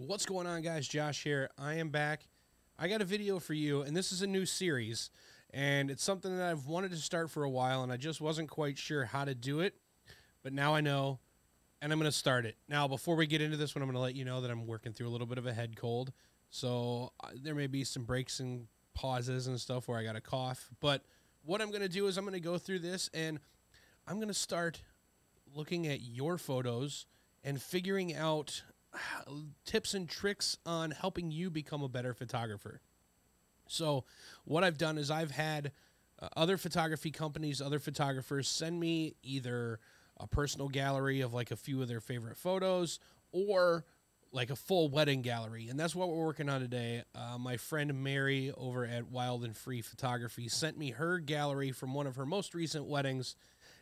What's going on, guys? Josh here. I am back. I got a video for you, and this is a new series, and it's something that I've wanted to start for a while, and I just wasn't quite sure how to do it, but now I know, and I'm going to start it. Now, before we get into this one, I'm going to let you know that I'm working through a little bit of a head cold, so uh, there may be some breaks and pauses and stuff where I got a cough, but what I'm going to do is I'm going to go through this, and I'm going to start looking at your photos and figuring out tips and tricks on helping you become a better photographer. So, what I've done is I've had uh, other photography companies, other photographers send me either a personal gallery of like a few of their favorite photos or like a full wedding gallery. And that's what we're working on today. Uh, my friend Mary over at Wild and Free Photography sent me her gallery from one of her most recent weddings.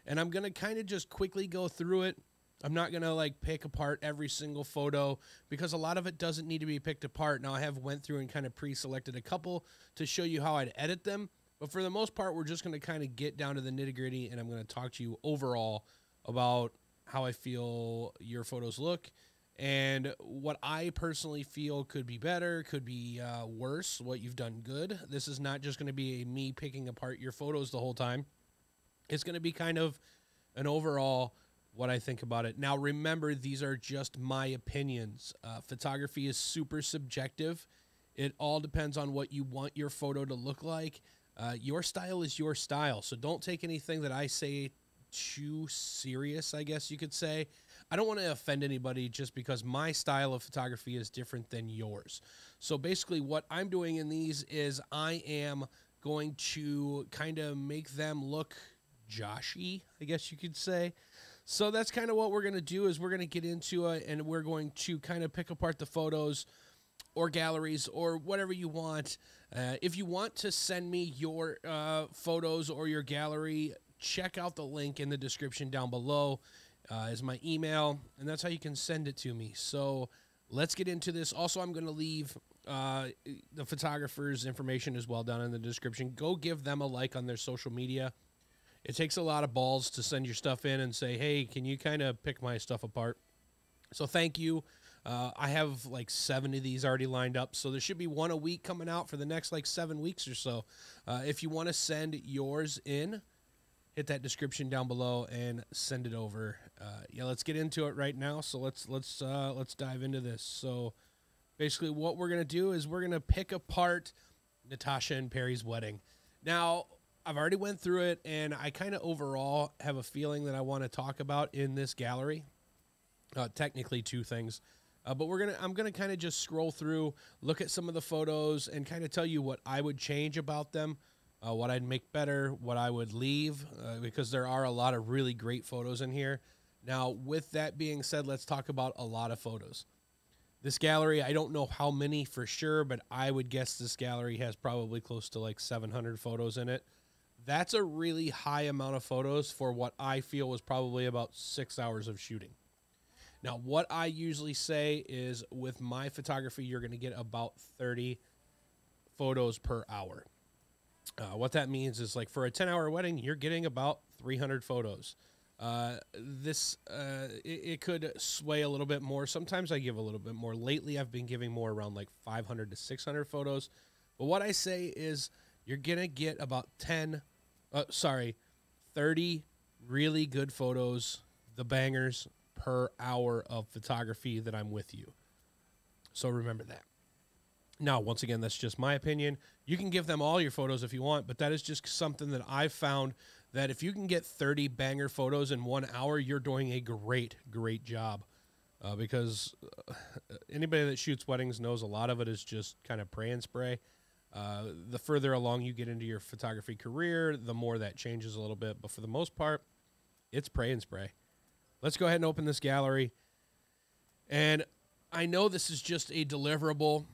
And I'm going to kind of just quickly go through it I'm not going to like pick apart every single photo because a lot of it doesn't need to be picked apart. Now I have went through and kind of pre-selected a couple to show you how I'd edit them, but for the most part we're just going to kind of get down to the nitty-gritty and I'm going to talk to you overall about how I feel your photos look and what I personally feel could be better, could be uh, worse, what you've done good. This is not just going to be a me picking apart your photos the whole time. It's going to be kind of an overall what I think about it. Now, remember, these are just my opinions. Uh, photography is super subjective. It all depends on what you want your photo to look like. Uh, your style is your style, so don't take anything that I say too serious, I guess you could say. I don't want to offend anybody just because my style of photography is different than yours. So basically, what I'm doing in these is I am going to kind of make them look Joshy, I guess you could say. So that's kind of what we're going to do is we're going to get into it and we're going to kind of pick apart the photos or galleries or whatever you want. Uh, if you want to send me your uh, photos or your gallery, check out the link in the description down below. Uh, is my email, and that's how you can send it to me. So let's get into this. Also, I'm going to leave uh, the photographer's information as well down in the description. Go give them a like on their social media it takes a lot of balls to send your stuff in and say, hey, can you kind of pick my stuff apart? So thank you. Uh, I have like seven of these already lined up, so there should be one a week coming out for the next like seven weeks or so. Uh, if you want to send yours in, hit that description down below and send it over. Uh, yeah, let's get into it right now. So let's let's uh, let's dive into this. So basically, what we're gonna do is we're gonna pick apart Natasha and Perry's wedding. Now, I've already went through it, and I kind of overall have a feeling that I want to talk about in this gallery. Uh, technically, two things, uh, but we're gonna I'm gonna kind of just scroll through, look at some of the photos, and kind of tell you what I would change about them, uh, what I'd make better, what I would leave, uh, because there are a lot of really great photos in here. Now, with that being said, let's talk about a lot of photos. This gallery, I don't know how many for sure, but I would guess this gallery has probably close to like 700 photos in it that's a really high amount of photos for what I feel was probably about six hours of shooting. Now, what I usually say is with my photography, you're going to get about 30 photos per hour. Uh, what that means is like for a 10 hour wedding, you're getting about 300 photos. Uh, this uh, it, it, could sway a little bit more. Sometimes I give a little bit more. Lately, I've been giving more around like 500 to 600 photos. But what I say is you're gonna get about 10 uh, sorry, 30 really good photos, the bangers per hour of photography that I'm with you. So remember that. Now, once again, that's just my opinion. You can give them all your photos if you want, but that is just something that I've found that if you can get 30 banger photos in one hour, you're doing a great, great job. Uh, because uh, anybody that shoots weddings knows a lot of it is just kind of pray and spray. Uh, the further along you get into your photography career, the more that changes a little bit. But for the most part, it's pray and spray. Let's go ahead and open this gallery. And I know this is just a deliverable.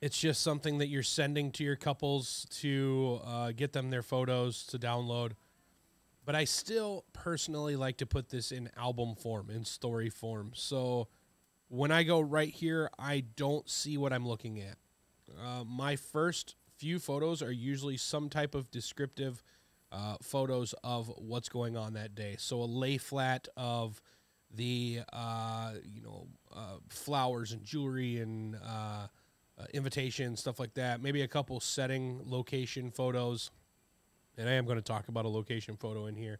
It's just something that you're sending to your couples to uh, get them their photos to download. But I still personally like to put this in album form, in story form. So when I go right here, I don't see what I'm looking at. Uh, my first few photos are usually some type of descriptive uh, photos of what's going on that day. So a lay flat of the uh, you know uh, flowers and jewelry and uh, uh, invitation stuff like that. Maybe a couple setting location photos, and I am going to talk about a location photo in here.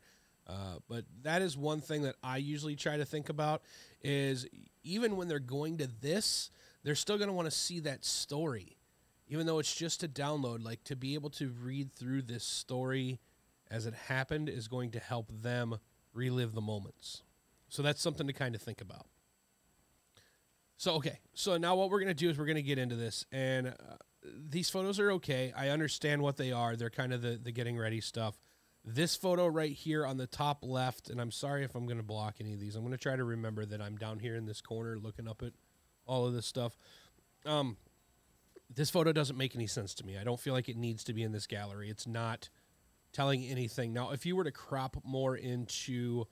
But that is one thing that I usually try to think about is even when they're going to this, they're still going to want to see that story, even though it's just a download. Like to be able to read through this story as it happened is going to help them relive the moments. So that's something to kind of think about. So okay, so now what we're gonna do is we're gonna get into this, and uh, these photos are okay. I understand what they are. They're kind of the the getting ready stuff. This photo right here on the top left, and I'm sorry if I'm gonna block any of these. I'm gonna try to remember that I'm down here in this corner looking up at all of this stuff. Um, this photo doesn't make any sense to me. I don't feel like it needs to be in this gallery. It's not telling anything. Now, if you were to crop more into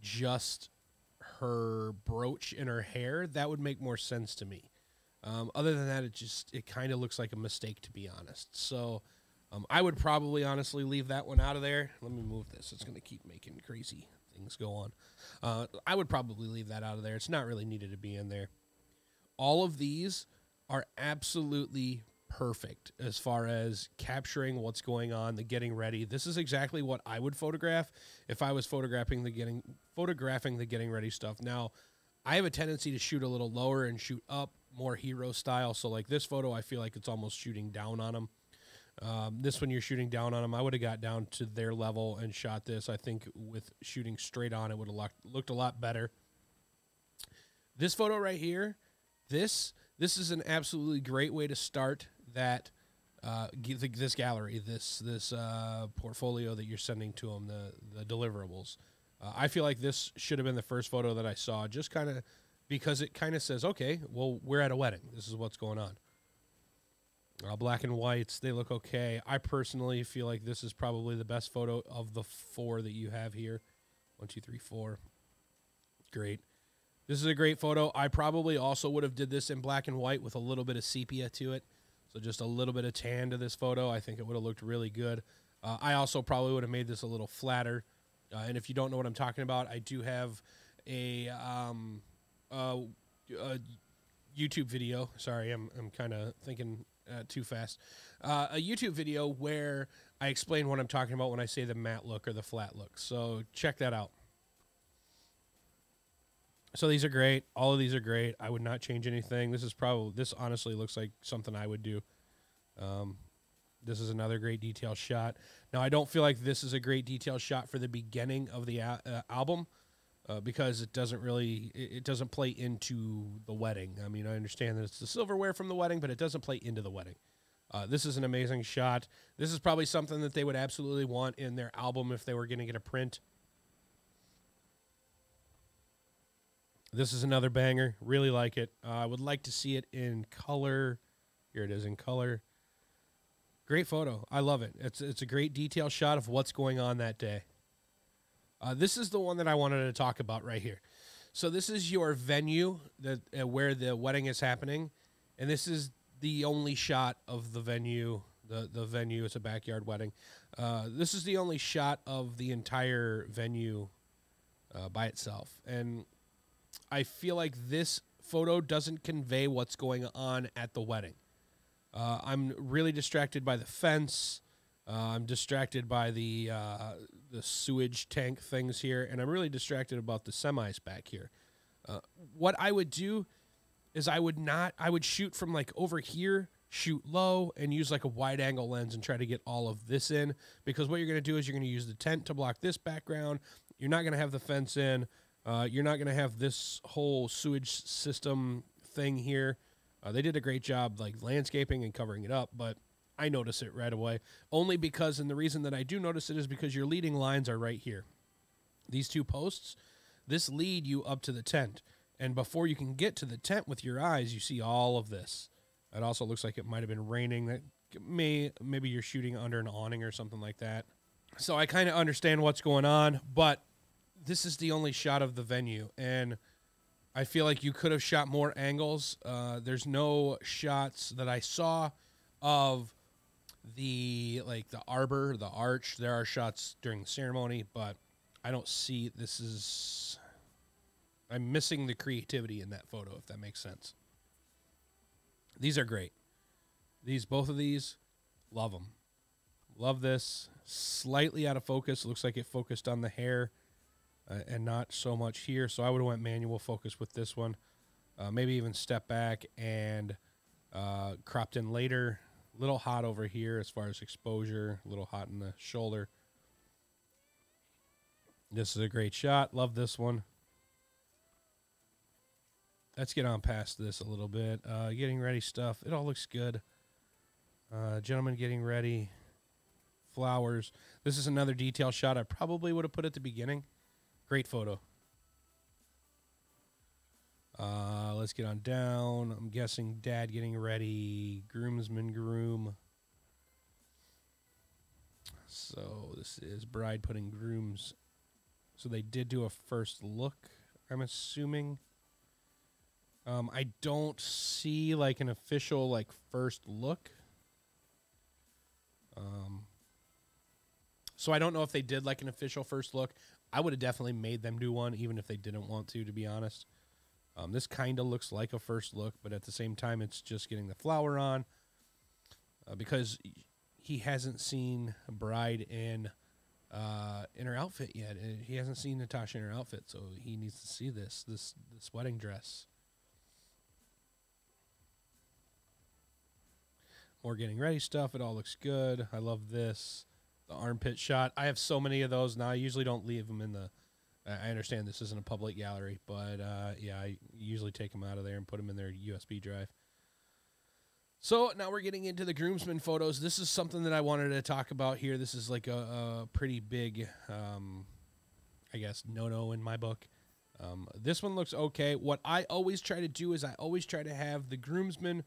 just her brooch in her hair, that would make more sense to me. Um, other than that, it just it kind of looks like a mistake to be honest. So um, I would probably honestly leave that one out of there. Let me move this. It's going to keep making crazy things go on. Uh, I would probably leave that out of there. It's not really needed to be in there. All of these are absolutely perfect as far as capturing what's going on, the getting ready. This is exactly what I would photograph if I was photographing the getting photographing the getting ready stuff. Now, I have a tendency to shoot a little lower and shoot up more hero style. So like this photo, I feel like it's almost shooting down on them. Um, this one you're shooting down on them. I would have got down to their level and shot this. I think with shooting straight on, it would have looked, looked a lot better. This photo right here, this this is an absolutely great way to start that uh, this gallery, this this uh, portfolio that you're sending to them, the the deliverables. Uh, I feel like this should have been the first photo that I saw, just kind of because it kind of says, okay, well, we're at a wedding. This is what's going on. Uh, black and whites, they look okay. I personally feel like this is probably the best photo of the four that you have here. One, two, three, four. Great. This is a great photo. I probably also would have did this in black and white with a little bit of sepia to it. So just a little bit of tan to this photo. I think it would have looked really good. Uh, I also probably would have made this a little flatter. Uh, and if you don't know what I'm talking about, I do have a, um, a YouTube video. Sorry, I'm, I'm kind of thinking uh, too fast. Uh, a YouTube video where I explain what I'm talking about when I say the matte look or the flat look. So check that out. So these are great. All of these are great. I would not change anything. This is probably this honestly looks like something I would do. Um, this is another great detail shot. Now I don't feel like this is a great detail shot for the beginning of the uh, album uh, because it doesn't really it, it, doesn't play into the wedding. I mean I understand that it's the silverware from the wedding, but it doesn't play into the wedding. Uh, this is an amazing shot. This is probably something that they would absolutely want in their album if they were going to get a print. This is another banger. Really like it. Uh, I would like to see it in color. Here it is in color. Great photo. I love it. It's it's a great detail shot of what's going on that day. Uh, this is the one that I wanted to talk about right here. So this is your venue that uh, where the wedding is happening, and this is the only shot of the venue. The the venue is a backyard wedding. Uh, this is the only shot of the entire venue uh, by itself, and I feel like this photo doesn't convey what's going on at the wedding. Uh, I'm really distracted by the fence. Uh, I'm distracted by the uh, the sewage tank things here, and I'm really distracted about the semis back here. Uh, what I would do is I would not. I would shoot from like over here, shoot low, and use like a wide angle lens and try to get all of this in. Because what you're going to do is you're going to use the tent to block this background. You're not going to have the fence in. Uh, you're not going to have this whole sewage system thing here. Uh, they did a great job, like landscaping and covering it up, but I notice it right away. Only because, and the reason that I do notice it is because your leading lines are right here. These two posts, this lead you up to the tent. And before you can get to the tent with your eyes, you see all of this. It also looks like it might have been raining. That may maybe you're shooting under an awning or something like that. So I kind of understand what's going on, but this is the only shot of the venue, and I feel like you could have shot more angles. Uh, there's no shots that I saw of the like the arbor, the arch. There are shots during the ceremony, but I don't see this is. I'm missing the creativity in that photo, if that makes sense. These are great. These, both of these, love them. Love this. Slightly out of focus. Looks like it focused on the hair uh, and not so much here. So I would have went manual focus with this one. Uh, maybe even step back and uh, cropped in later. A little hot over here as far as exposure. A little hot in the shoulder. This is a great shot. Love this one. Let's get on past this a little bit. Uh, getting ready stuff. It all looks good. Uh, gentlemen getting ready. Flowers. This is another detail shot I probably would have put at the beginning. Great photo. Uh, let's get on down. I'm guessing dad getting ready. Groomsman groom. So this is bride putting grooms. So they did do a first look, I'm assuming. Um, I don't see like an official like first look. Um, so I don't know if they did like an official first look. I would have definitely made them do one, even if they didn't want to. To be honest, um, this kind of looks like a first look, but at the same time, it's just getting the flower on uh, because he hasn't seen bride in uh, in her outfit yet. He hasn't seen Natasha in her outfit, so he needs to see this this this wedding dress. More getting ready stuff. It all looks good. I love this. The armpit shot. I have so many of those now. I usually don't leave them in the. I understand this isn't a public gallery, but uh, yeah, I usually take them out of there and put them in their USB drive. So now we're getting into the groomsmen photos. This is something that I wanted to talk about here. This is like a, a pretty big, um, I guess, no no in my book. Um, this one looks okay. What I always try to do is I always try to have the groomsmen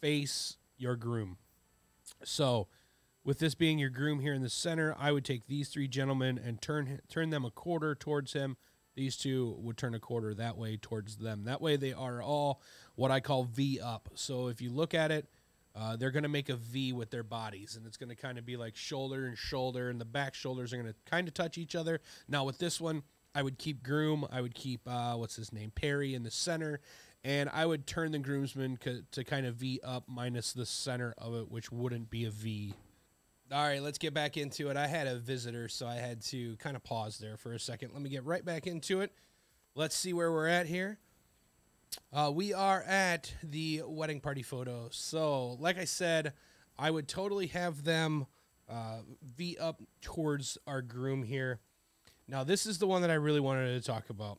face your groom. So, with this being your groom here in the center, I would take these three gentlemen and turn turn them a quarter towards him. These two would turn a quarter that way towards them. That way, they are all what I call V up. So if you look at it, uh, they're going to make a V with their bodies, and it's going to kind of be like shoulder and shoulder, and the back shoulders are going to kind of touch each other. Now with this one, I would keep Groom, I would keep uh, what's his name Perry in the center, and I would turn the groomsman to kind of V up minus the center of it, which wouldn't be a V. All right, let's get back into it. I had a visitor, so I had to kind of pause there for a second. Let me get right back into it. Let's see where we're at here. Uh, we are at the wedding party photo. So, like I said, I would totally have them uh, V up towards our groom here. Now, this is the one that I really wanted to talk about.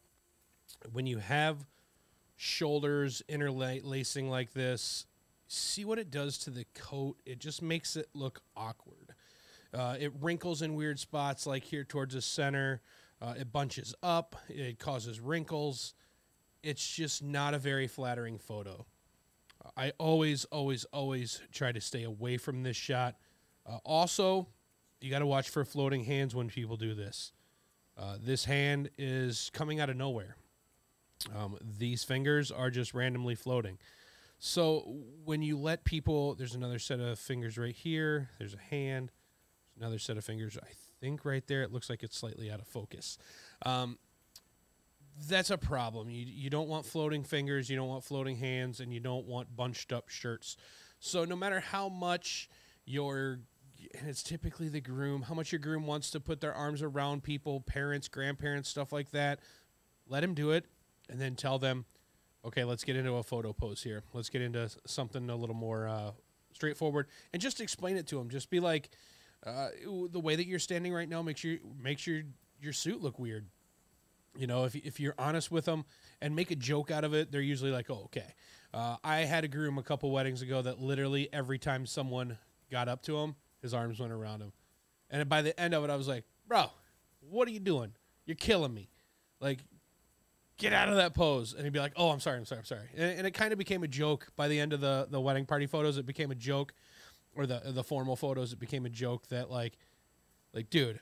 When you have shoulders interlacing like this, see what it does to the coat. It just makes it look awkward. Uh, it wrinkles in weird spots, like here towards the center. Uh, it bunches up. It causes wrinkles it's just not a very flattering photo. I always, always, always try to stay away from this shot. Uh, also, you got to watch for floating hands when people do this. Uh, this hand is coming out of nowhere. Um, these fingers are just randomly floating. So when you let people, there's another set of fingers right here. There's a hand. There's another set of fingers. I think right there. It looks like it's slightly out of focus. Um, that's a problem. You you don't want floating fingers, you don't want floating hands, and you don't want bunched up shirts. So no matter how much your and it's typically the groom, how much your groom wants to put their arms around people, parents, grandparents, stuff like that, let him do it, and then tell them, okay, let's get into a photo pose here. Let's get into something a little more uh, straightforward, and just explain it to them. Just be like, uh, the way that you're standing right now makes your makes your your suit look weird you know, if, if you're honest with them and make a joke out of it, they're usually like, oh, okay. Uh, I had a groom a couple weddings ago that literally every time someone got up to him, his arms went around him. And by the end of it, I was like, bro, what are you doing? You're killing me. Like, get out of that pose. And he'd be like, oh, I'm sorry, I'm sorry, I'm sorry. And, and it kind of became a joke by the end of the, the wedding party photos. It became a joke, or the the formal photos. It became a joke that like, like, dude,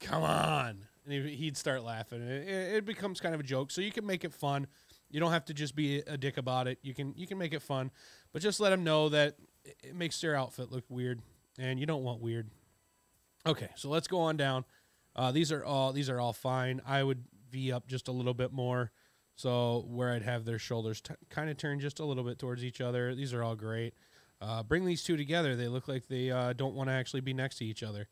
come on and he'd start laughing. It, it becomes kind of a joke, so you can make it fun. You don't have to just be a dick about it. You can you can make it fun, but just let them know that it makes their outfit look weird, and you don't want weird. Okay, so let's go on down. Uh, these are all these are all fine. I would v up just a little bit more, So where I'd have their shoulders t- kind of turn just a little bit towards each other. These are all great. Uh, bring these two together. They look like they uh, don't want to actually be next to each other.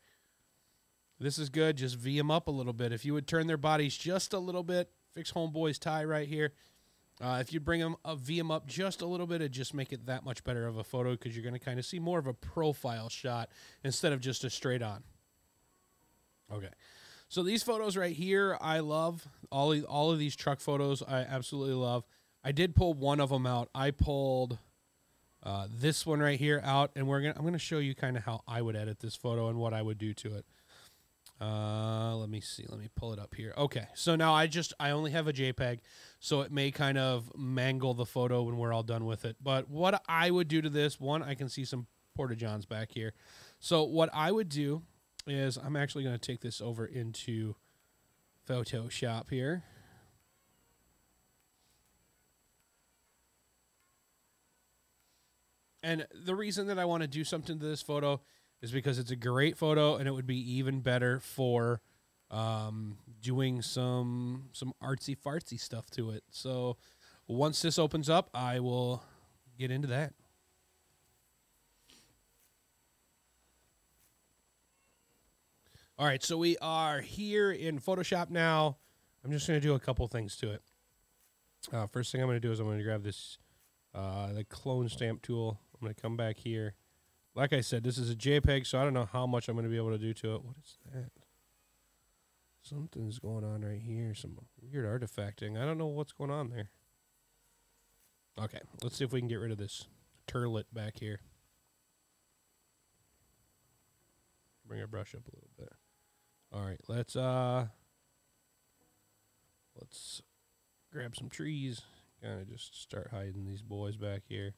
This is good. Just V them up a little bit. If you would turn their bodies just a little bit, fix homeboy's tie right here. Uh, if you bring them up, V them up just a little bit, it just make it that much better of a photo because you're going to kind of see more of a profile shot instead of just a straight on. Okay. So these photos right here, I love all all of these truck photos. I absolutely love. I did pull one of them out. I pulled uh, this one right here out, and we're gonna. I'm gonna show you kind of how I would edit this photo and what I would do to it. Uh, let me see. Let me pull it up here. Okay, so now I just I only have a JPEG, so it may kind of mangle the photo when we're all done with it. But what I would do to this one, I can see some porta johns back here. So what I would do is I'm actually going to take this over into Photoshop here. And the reason that I want to do something to this photo is because it's a great photo and it would be even better for um, doing some some artsy fartsy stuff to it. So once this opens up, I will get into that. All right, so we are here in Photoshop now. I'm just going to do a couple things to it. Uh, first thing I'm going to do is I'm going to grab this uh, the clone stamp tool. I'm going to come back here. Like I said, this is a JPEG, so I don't know how much I'm going to be able to do to it. What is that? Something's going on right here. Some weird artifacting. I don't know what's going on there. Okay, let's see if we can get rid of this turlet back here. Bring our brush up a little bit. All right, let's uh let's grab some trees, kind of just start hiding these boys back here.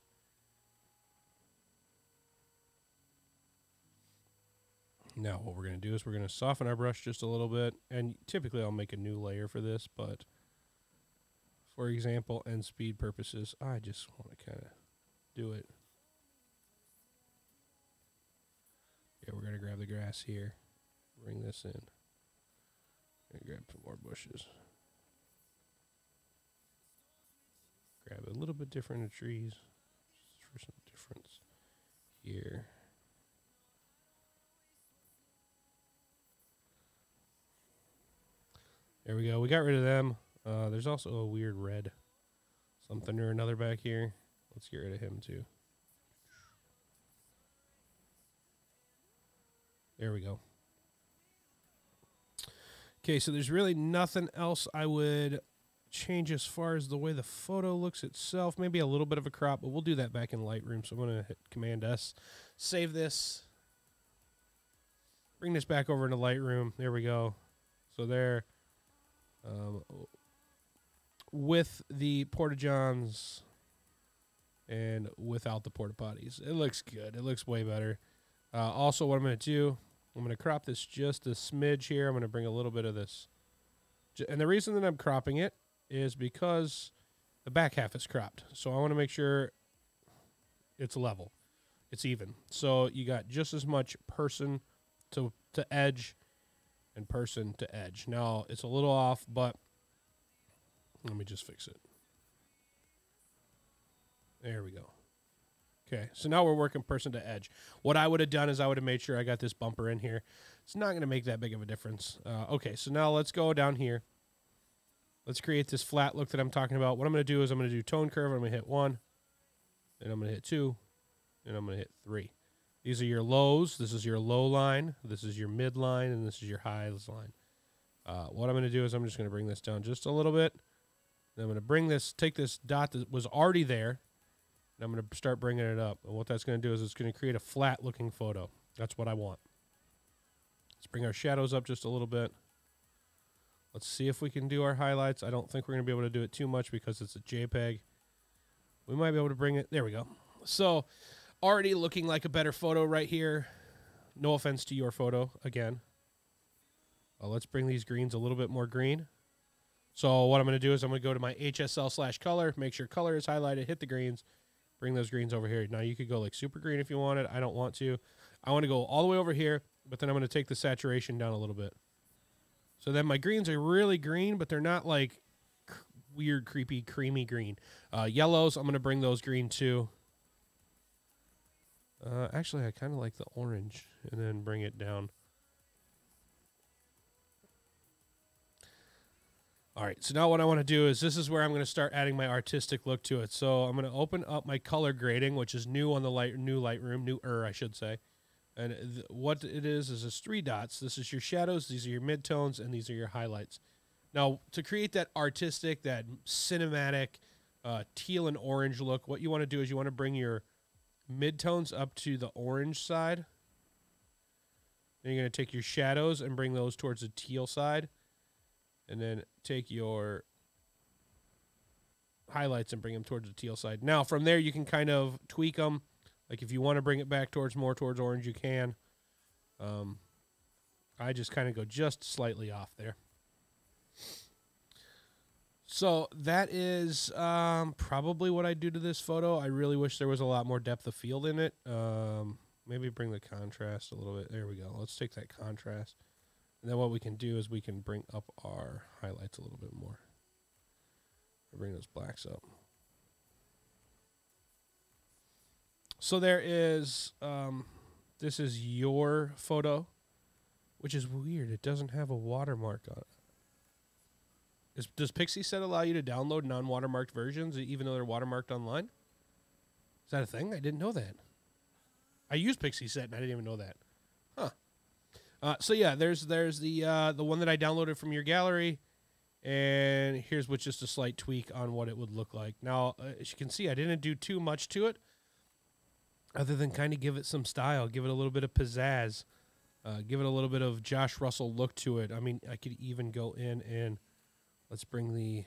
Now what we're going to do is we're going to soften our brush just a little bit, and typically I'll make a new layer for this, but for example and speed purposes, I just want to kind of do it. Yeah, we're going to grab the grass here bring this in. And grab some more bushes. Grab a little bit different of trees just for some difference here. There we go. We got rid of them. Uh, there's also a weird red something or another back here. Let's get rid of him too. There we go. Okay, so there's really nothing else I would change as far as the way the photo looks itself. Maybe a little bit of a crop, but we'll do that back in Lightroom. So I'm going to hit Command S, save this, bring this back over into Lightroom. There we go. So there, um, with the porta johns and without the porta potties, it looks good. It looks way better. Uh, also, what I'm going to do I'm going to crop this just a smidge here. I'm going to bring a little bit of this. And the reason that I'm cropping it is because the back half is cropped. So I want to make sure it's level. It's even. So you got just as much person to to edge and person to edge. Now it's a little off, but let me just fix it. There we go. Okay, so now we're working person to edge. What I would have done is I would have made sure I got this bumper in here. It's not going to make that big of a difference. Uh, okay, so now let's go down here. Let's create this flat look that I'm talking about. What I'm going to do is I'm going to do tone curve. I'm going to hit one, and I'm going to hit two, and I'm going to hit three. These are your lows. This is your low line. This is your mid line, and this is your highs line. Uh, what I'm going to do is I'm just going to bring this down just a little bit. Then I'm going to bring this, take this dot that was already there, and I'm going to start bringing it up. And what that's going to do is it's going to create a flat looking photo. That's what I want. Let's bring our shadows up just a little bit. Let's see if we can do our highlights. I don't think we're going to be able to do it too much because it's a JPEG. We might be able to bring it. There we go. So already looking like a better photo right here. No offense to your photo again. Uh, let's bring these greens a little bit more green. So what I'm going to do is I'm going to go to my HSL slash color, make sure color is highlighted, hit the greens, bring those greens over here. Now you could go like super green if you wanted. I don't want to. I want to go all the way over here, but then I'm going to take the saturation down a little bit. So then my greens are really green, but they're not like weird, creepy, creamy green. Uh, yellows, I'm going to bring those green too. Uh, actually, I kind of like the orange and then bring it down. All right, so now what I want to do is this is where I'm going to start adding my artistic look to it. So I'm going to open up my color grading, which is new on the light new Lightroom, newer I should say. And th- what it is is it's three dots. This is your shadows, these are your midtones, and these are your highlights. Now, to create that artistic, that cinematic uh, teal and orange look, what you want to do is you want to bring your midtones up to the orange side. Then you're going to take your shadows and bring those towards the teal side and then take your highlights and bring them towards the teal side. Now, from there, you can kind of tweak them. Like if you want to bring it back towards more towards orange, you can. Um, I just kind of go just slightly off there. So that is um, probably what I do to this photo. I really wish there was a lot more depth of field in it. Um, maybe bring the contrast a little bit. There we go. Let's take that contrast. And then what we can do is we can bring up our highlights a little bit more. Bring those blacks up. So there is, um, this is your photo, which is weird. It doesn't have a watermark on it. Is, does Pixieset allow you to download non-watermarked versions even though they're watermarked online? Is that a thing? I didn't know that. I use Pixieset and I didn't even know that. Uh, so yeah, there's there's the uh, the one that I downloaded from your gallery, and here's with just a slight tweak on what it would look like. Now, uh, as you can see, I didn't do too much to it, other than kind of give it some style, give it a little bit of pizzazz, uh, give it a little bit of Josh Russell look to it. I mean, I could even go in and let's bring the.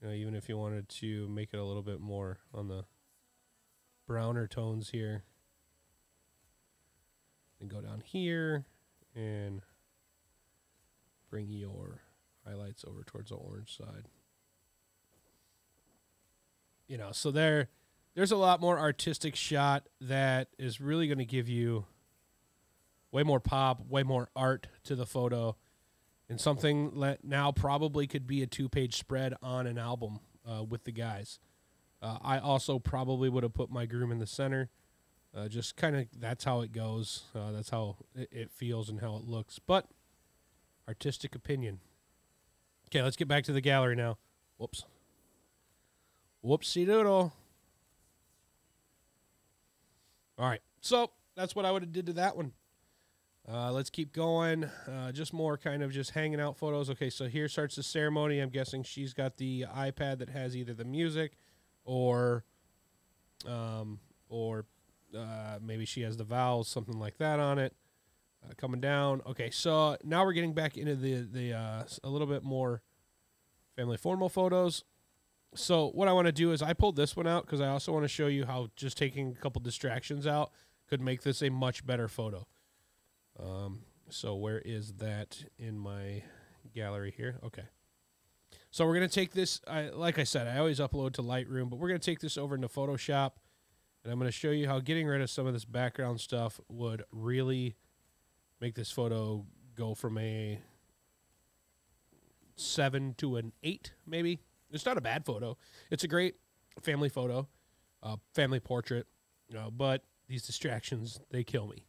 You know, even if you wanted to make it a little bit more on the browner tones here. Then go down here and bring your highlights over towards the orange side. You know, so there there's a lot more artistic shot that is really going to give you way more pop, way more art to the photo, and something that now probably could be a two-page spread on an album uh, with the guys. Uh, I also probably would have put my groom in the center uh, just kind of that's how it goes. Uh, that's how it, it, feels and how it looks. But artistic opinion. Okay, let's get back to the gallery now. Whoops. Whoopsie doodle. All right, so that's what I would have did to that one. Uh, let's keep going. Uh, just more kind of just hanging out photos. Okay, so here starts the ceremony. I'm guessing she's got the iPad that has either the music or um, or uh, maybe she has the vowels, something like that on it. Uh, coming down. Okay, so now we're getting back into the the uh, a little bit more family formal photos. So what I want to do is I pulled this one out because I also want to show you how just taking a couple distractions out could make this a much better photo. Um, so where is that in my gallery here? Okay. So we're gonna take this. I, like I said, I always upload to Lightroom, but we're gonna take this over into Photoshop and I'm going to show you how getting rid of some of this background stuff would really make this photo go from a 7 to an 8 maybe. It's not a bad photo. It's a great family photo, uh, family portrait, uh, but these distractions, they kill me.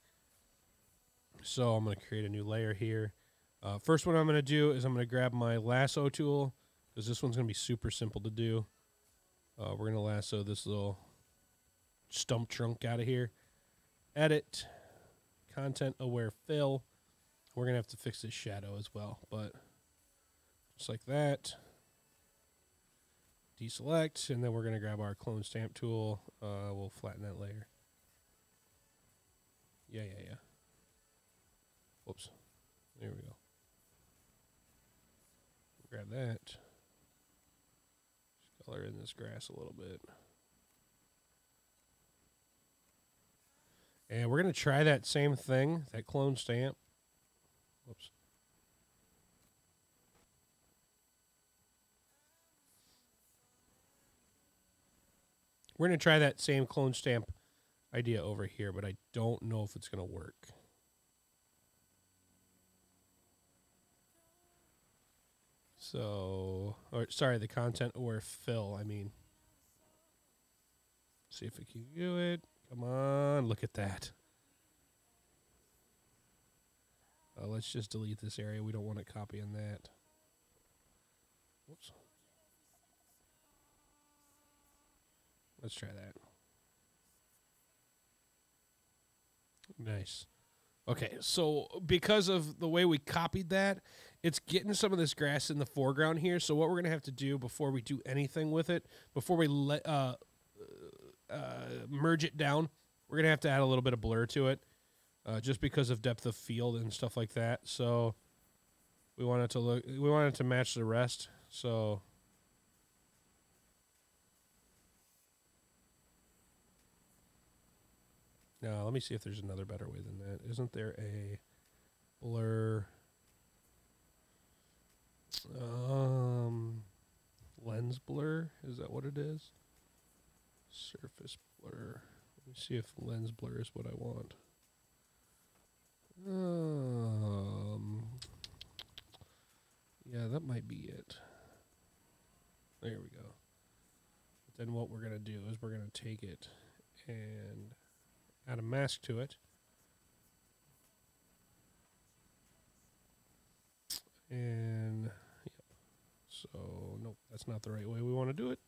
So I'm going to create a new layer here. Uh, first one I'm going to do is I'm going to grab my lasso tool because this one's going to be super simple to do. Uh, we're going to lasso this little stump trunk out of here. Edit, content aware fill. We're going to have to fix this shadow as well, but just like that. Deselect, and then we're going to grab our clone stamp tool. Uh, we'll flatten that layer. Yeah, yeah, yeah. Whoops. There we go. Grab that. Just color in this grass a little bit. And we're going to try that same thing, that clone stamp. Whoops. We're going to try that same clone stamp idea over here, but I don't know if it's going to work. So, or sorry, the content aware fill, I mean. See if we can do it. Come on, look at that. Uh, let's just delete this area. We don't want it copying that. Whoops. Let's try that. Nice. Okay, so because of the way we copied that, it's getting some of this grass in the foreground here. So what we're gonna have to do before we do anything with it, before we let uh, uh, merge it down, we're gonna have to add a little bit of blur to it, uh, just because of depth of field and stuff like that. So we want it to look, we want it to match the rest. So now let me see if there's another better way than that. Isn't there a blur? Um, lens blur is that what it is? Surface blur. Let me see if lens blur is what I want. Um, yeah, that might be it. There we go. But then what we're gonna do is we're gonna take it and add a mask to it. And yep. So nope, that's not the right way we want to do it.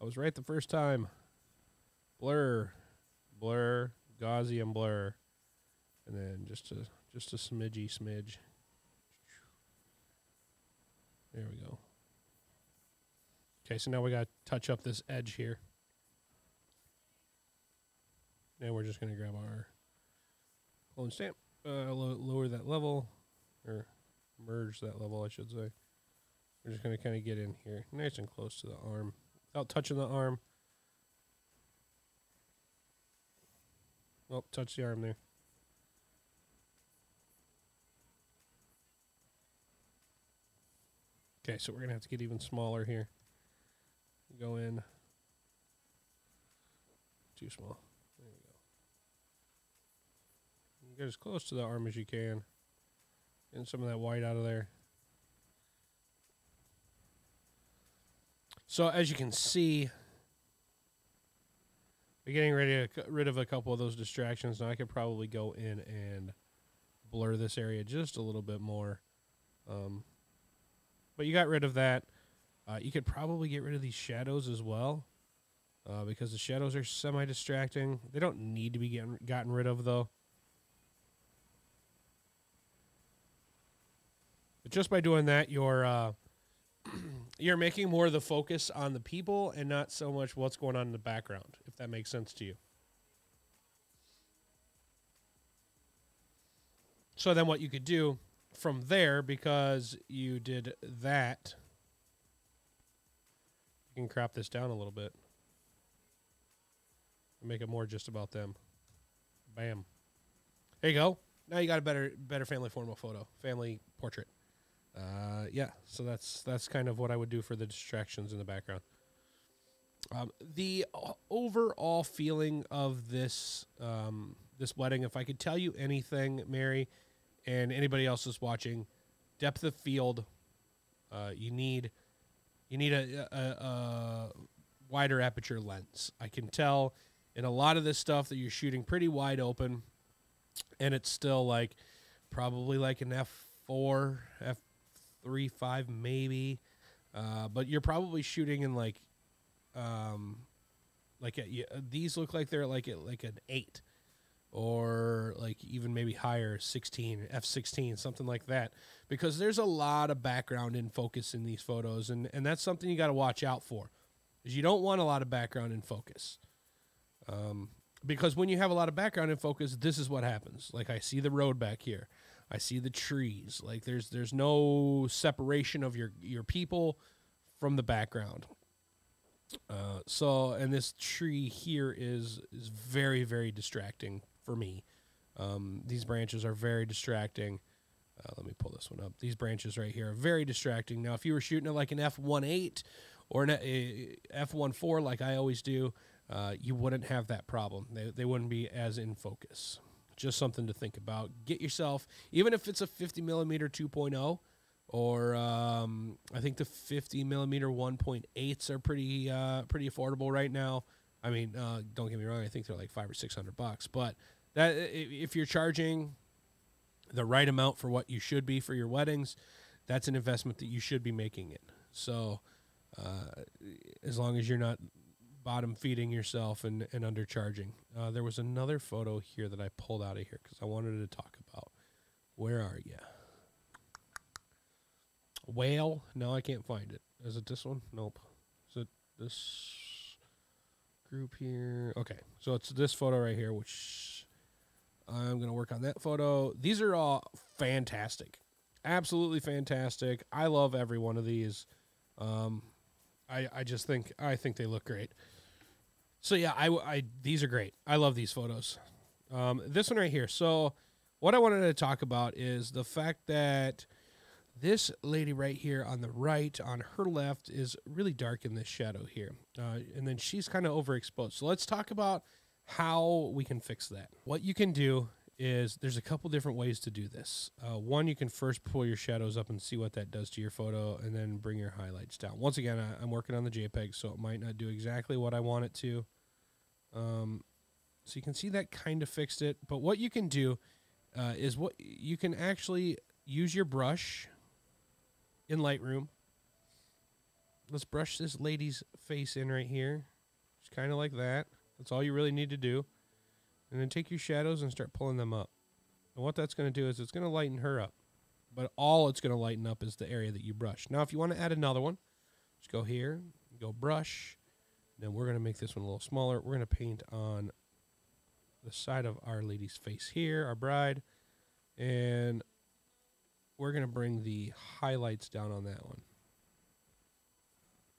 I was right the first time. Blur, blur, Gaussian blur, and then just a just a smidgy smidge. There we go. Okay, so now we got to touch up this edge here. And we're just going to grab our clone stamp, uh, lo- lower that level, or merge that level, I should say. We're just going to kind of get in here, nice and close to the arm, without touching the arm. Oh, touch the arm there. Okay, so we're going to have to get even smaller here. Go in. Too small. There we go. Get as close to the arm as you can. Getting some of that white out of there. So as you can see, we're getting ready to rid of a couple of those distractions. Now I could probably go in and blur this area just a little bit more. Um, but you got rid of that. Uh, you could probably get rid of these shadows as well, uh, because the shadows are semi-distracting. They don't need to be getting gotten rid of though. But just by doing that, you're uh, you're making more of the focus on the people and not so much what's going on in the background. If that makes sense to you. So then, what you could do from there, because you did that you can crop this down a little bit. Make it more just about them. Bam. There you go. Now you got a better better family formal photo, family portrait. Uh, yeah, so that's that's kind of what I would do for the distractions in the background. Um, the overall feeling of this um, this wedding, if I could tell you anything, Mary, and anybody else is watching, depth of field. Uh, you need you need a, a, a wider aperture lens. I can tell in a lot of this stuff that you're shooting pretty wide open, and it's still like probably like an f four, f three, five maybe, uh, but you're probably shooting in like, um, like a, yeah, these look like they're like a, like an eight, or like even maybe higher 16 f16 something like that. Because there's a lot of background in focus in these photos and and that's something you got to watch out for is you don't want a lot of background in focus. Um, because when you have a lot of background in focus this is what happens. Like i see the road back here i see the trees like there's there's no separation of your your people from the background uh, so and this tree here is is very very distracting for me. Um, these branches are very distracting. Uh, let me pull this one up. These branches right here are very distracting. Now, if you were shooting it like an f1.8 or an f1.4 like I always do, uh, you wouldn't have that problem. They, they wouldn't be as in focus. Just something to think about. Get yourself, even if it's a 50 millimeter 2.0, or um, I think the 50 millimeter 1.8s are pretty uh, pretty affordable right now. I mean, uh, don't get me wrong, I think they're like five or six hundred bucks, but that if you're charging the right amount for what you should be for your weddings, that's an investment that you should be making it. So, uh, as long as you're not bottom feeding yourself and, and undercharging. Uh, there was another photo here that I pulled out of here because I wanted to talk about. Where are you? Whale? No, I can't find it. Is it this one? Nope. Is it this group here? Okay, so it's this photo right here, which I'm going to work on that photo. These are all fantastic. Absolutely fantastic. I love every one of these. Um, I, I just think I think they look great. So yeah, I, I these are great. I love these photos. Um, this one right here. So what I wanted to talk about is the fact that this lady right here on the right, on her left, is really dark in this shadow here, uh, and then she's kind of overexposed. So let's talk about how we can fix that. What you can do is there's a couple different ways to do this. Uh, one, you can first pull your shadows up and see what that does to your photo, and then bring your highlights down. Once again, I, am working on the JPEG, so it might not do exactly what I want it to. Um, so you can see that kind of fixed it. But what you can do uh, is what you can actually use your brush in Lightroom. Let's brush this lady's face in right here. Just kind of like that. That's all you really need to do. And then take your shadows and start pulling them up. And what that's going to do is it's going to lighten her up. But all it's going to lighten up is the area that you brush. Now, if you want to add another one, just go here, go brush, then we're going to make this one a little smaller. We're going to paint on the side of Our Lady's face here, our bride. And we're going to bring the highlights down on that one.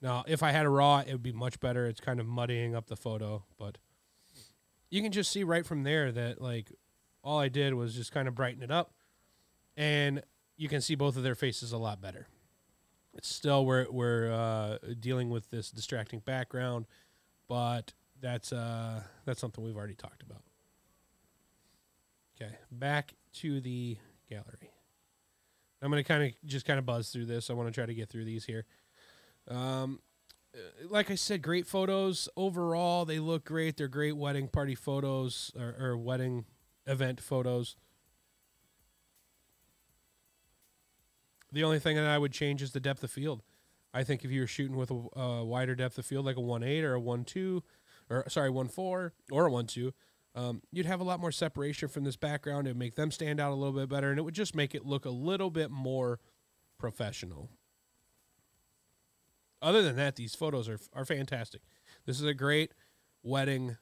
Now, if I had a raw, it would be much better. It's kind of muddying up the photo, but you can just see right from there that like all I did was just kind of brighten it up and you can see both of their faces a lot better. It's still we're we're uh, dealing with this distracting background, but that's uh, that's something we've already talked about. Okay, back to the gallery. I'm going to kind of just kind of buzz through this. I want to try to get through these here. Um, uh, like I said, great photos overall. They look great. They're great wedding party photos or, or wedding event photos. The only thing that I would change is the depth of field. I think if you were shooting with a, wider depth of field, like a one eight or a one two, or sorry, one four or a one two, um, you'd have a lot more separation from this background. It'd make them stand out a little bit better, and it would just make it look a little bit more professional. Other than that, these photos are are fantastic. This is a great wedding,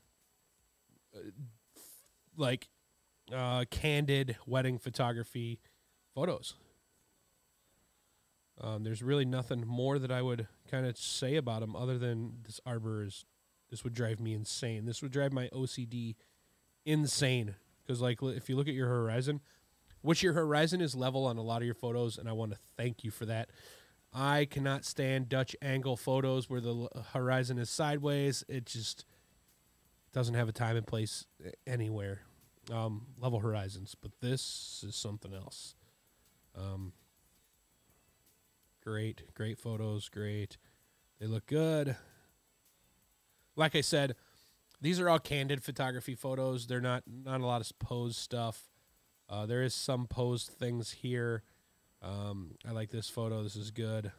uh, like uh, candid wedding photography photos. Um, there's really nothing more that I would kind of say about them other than this arbor is this would drive me insane. This would drive my OCD insane because like if you look at your horizon, which your horizon is level on a lot of your photos, and I want to thank you for that. I cannot stand Dutch angle photos where the horizon is sideways. It just doesn't have a time and place anywhere. Um, level horizons, but this is something else. Um, Great, great photos, great. They look good. Like I said, these are all candid photography photos. They're not not a lot of posed stuff. Uh, there is some posed things here. Um, I like this photo. This is good.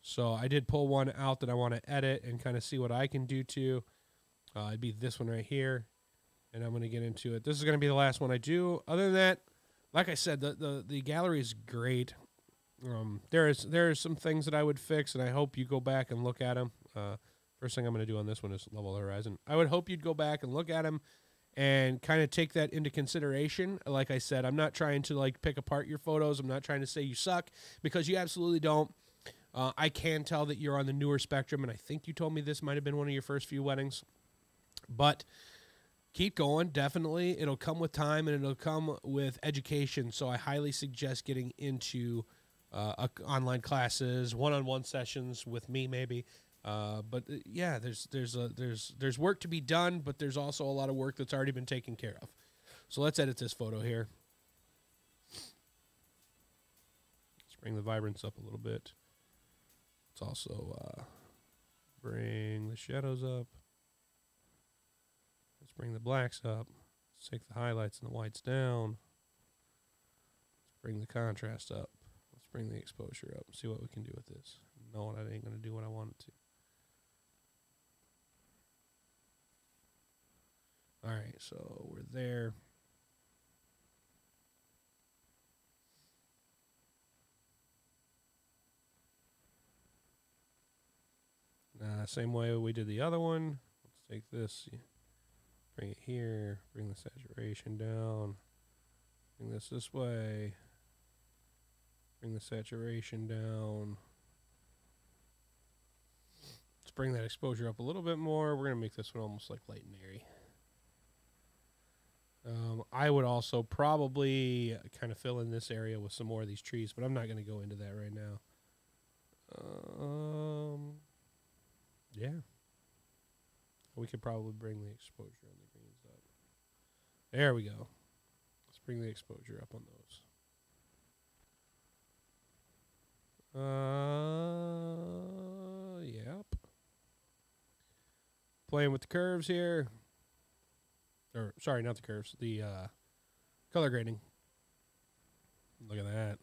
So I did pull one out that I want to edit and kind of see what I can do to. Uh, it'd be this one right here, and I'm going to get into it. This is going to be the last one I do. Other than that, like I said, the the, the gallery is great. Um, there is there are some things that I would fix, and I hope you go back and look at them. Uh, first thing I'm going to do on this one is level the horizon. I would hope you'd go back and look at them and kind of take that into consideration. Like I said, I'm not trying to like pick apart your photos. I'm not trying to say you suck because you absolutely don't. Uh, I can tell that you're on the newer spectrum, and I think you told me this might have been one of your first few weddings. But keep going, definitely. It'll come with time and it'll come with education. So I highly suggest getting into uh, online classes, one-on-one sessions with me, maybe. Uh, but uh, yeah, there's there's a, there's there's work to be done, but there's also a lot of work that's already been taken care of. So let's edit this photo here. Let's bring the vibrance up a little bit. Let's also uh, bring the shadows up. Let's bring the blacks up. Let's take the highlights and the whites down. Let's bring the contrast up. Bring the exposure up. See what we can do with this. Knowing I ain't going to do what I want it to. All right, so we're there. Uh, same way we did the other one. Let's take this, bring it here, bring the saturation down, bring this this way, bring the saturation down. Let's bring that exposure up a little bit more. We're going to make this one almost like light and airy. Um, I would also probably kind of fill in this area with some more of these trees, but I'm not going to go into that right now. Um, yeah. We could probably bring the exposure on the greens up. There we go. Let's bring the exposure up on those. Uh, yep. Playing with the curves here. Or, sorry, not the curves. The uh, color grading. Look at that.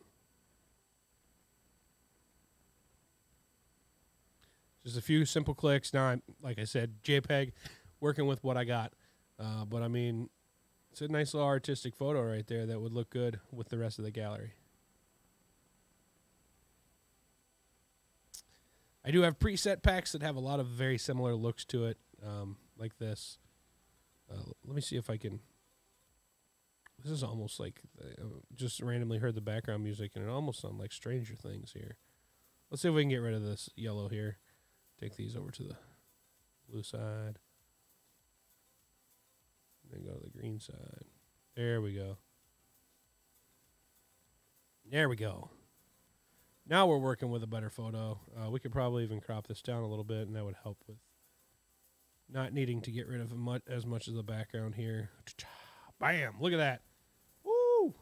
Just a few simple clicks. Now, I'm, like I said, JPEG, working with what I got. Uh, but I mean, it's a nice little artistic photo right there that would look good with the rest of the gallery. I do have preset packs that have a lot of very similar looks to it, um, like this. Uh, let me see if I can. This is almost like uh, just randomly heard the background music, and it almost sounds like Stranger Things here. Let's see if we can get rid of this yellow here. Take these over to the blue side. Then go to the green side. There we go. There we go. Now we're working with a better photo. Uh, we could probably even crop this down a little bit, and that would help with not needing to get rid of much, as much of the background here. Bam! Look at that. Woo!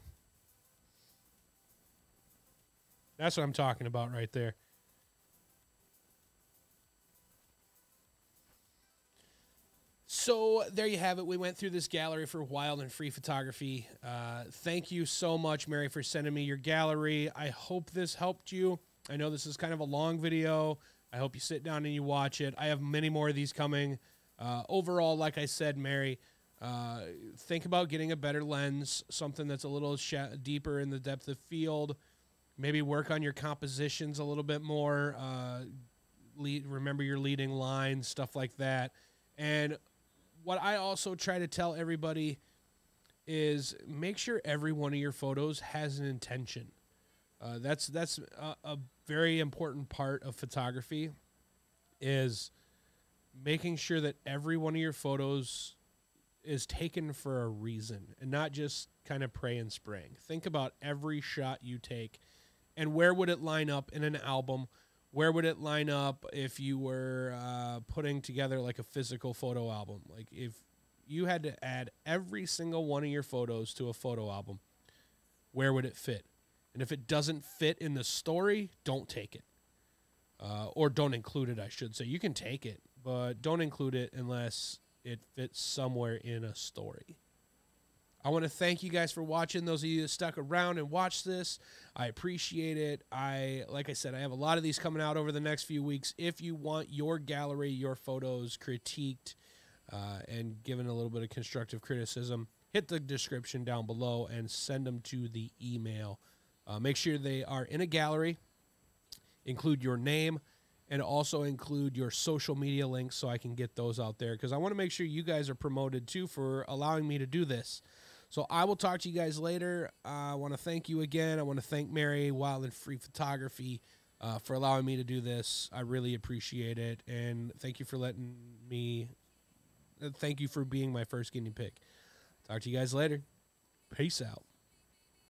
That's what I'm talking about right there. So there you have it. We went through this gallery for wild and free photography. Uh, thank you so much, Mary, for sending me your gallery. I hope this helped you. I know this is kind of a long video. I hope you sit down and you watch it. I have many more of these coming. Uh, overall, like I said, Mary, uh, think about getting a better lens, something that's a little deeper in the depth of field. Maybe work on your compositions a little bit more. Uh, lead, remember your leading lines, stuff like that. And what I also try to tell everybody is make sure every one of your photos has an intention. Uh, that's that's a, a, very important part of photography. Is making sure that every one of your photos is taken for a reason and not just kind of pray and spraying. Think about every shot you take and where would it line up in an album? Where would it line up if you were uh, putting together like a physical photo album? Like if you had to add every single one of your photos to a photo album, where would it fit? And if it doesn't fit in the story, don't take it. Uh, or don't include it, I should say. You can take it, but don't include it unless it fits somewhere in a story. I want to thank you guys for watching. Those of you that stuck around and watched this, I appreciate it. I, like I said, I have a lot of these coming out over the next few weeks. If you want your gallery, your photos critiqued, uh, and given a little bit of constructive criticism, hit the description down below and send them to the email. Uh, make sure they are in a gallery. Include your name and also include your social media links so I can get those out there because I want to make sure you guys are promoted too for allowing me to do this. So I will talk to you guys later. Uh, I want to thank you again. I want to thank Mary Wild and Free Photography uh, for allowing me to do this. I really appreciate it, and thank you for letting me. Uh, thank you for being my first guinea pig. Talk to you guys later. Peace out.